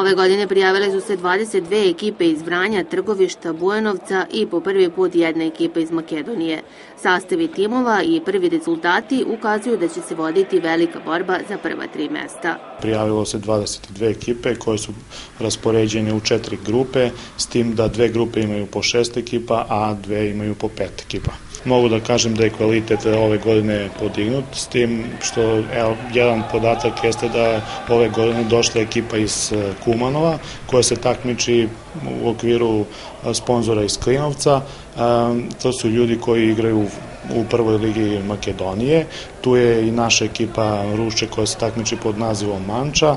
Ove godine prijavile su se 22 ekipe iz Vranja, Trgovišta, Bujanovca i po prvi put jedna ekipa iz Makedonije. Sastavi timova i prvi rezultati ukazuju da će se voditi velika borba za prva tri mesta. Prijavilo se 22 ekipe koje su raspoređene u četiri grupe, s tim da dve grupe imaju po šest ekipa, a dve imaju po pet ekipa. Mogu da kažem da je kvalitet ove godine podignut, s tim što evo, jedan podatak jeste da ove godine došla ekipa iz e, Kumanova koja se takmiči u okviru e, sponzora iz Klinovca. To su ljudi koji igraju u prvoj ligi Makedonije. Tu je i naša ekipa Ruše koja se takmiči pod nazivom Manča. E,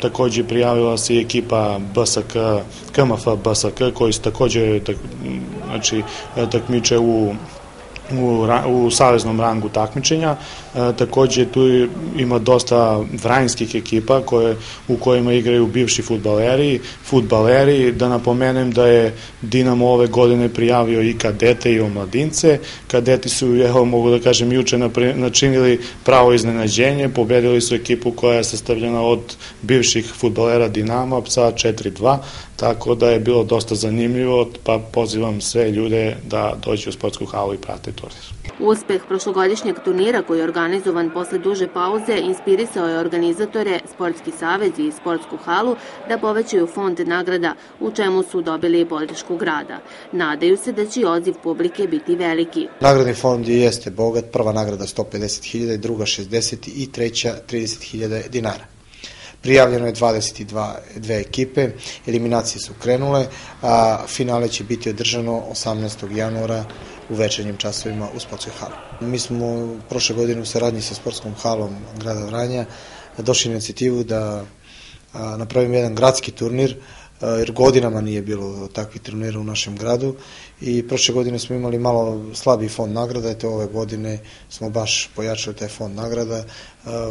takođe prijavila se i ekipa BSK, KMF BSK koji se takođe tak, znači, takmiče u u, u saveznom rangu takmičenja. E, takođe tu ima dosta vranjskih ekipa koje, u kojima igraju bivši futbaleri, futbaleri, da napomenem da je Dinamo ove godine prijavio i kadete i omladince. Kadeti su, evo mogu da kažem, juče načinili pravo iznenađenje, pobedili su ekipu koja je sastavljena od bivših futbalera Dinama, sa 4-2, tako da je bilo dosta zanimljivo, pa pozivam sve ljude da dođu u sportsku halu i prate turnir. Uspeh prošlogodišnjeg turnira koji je organizovan posle duže pauze inspirisao je organizatore, Sportski savez i Sportsku halu da povećaju fond nagrada, u čemu su dobili podršku grada. Nadaju se da će odziv publike biti veliki. Nagradni fond jeste bogat, prva nagrada 150.000, druga 60 i treća 30.000 dinara. Prijavljeno je 22 dve ekipe, eliminacije su krenule, a finale će biti održano 18. januara u večernjim časovima u sportskoj hali. Mi smo prošle godine u saradnji sa sportskom halom grada Vranja došli inicijativu da napravimo jedan gradski turnir jer godinama nije bilo takvih turnira u našem gradu i prošle godine smo imali malo slabiji fond nagrada, eto ove godine smo baš pojačali taj fond nagrada,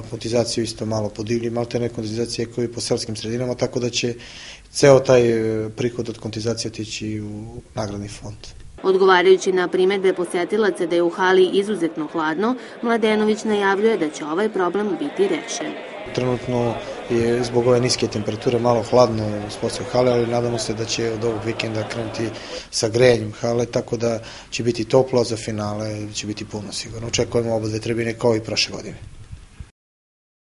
kontizaciju isto malo podigli, maltene kontizacije koji po selskim sredinama, tako da će ceo taj e, prihod od kontizacije otići u nagradni fond. Odgovarajući na primetbe posetilaca da je u hali izuzetno hladno, Mladenović najavljuje da će ovaj problem biti rešen. Trenutno je zbog ove niske temperature malo hladno u sportskoj hale, ali nadamo se da će od ovog vikenda krenuti sa grejanjem hale, tako da će biti toplo, za finale će biti puno sigurno. Očekujemo oba dve trebine kao i prošle godine.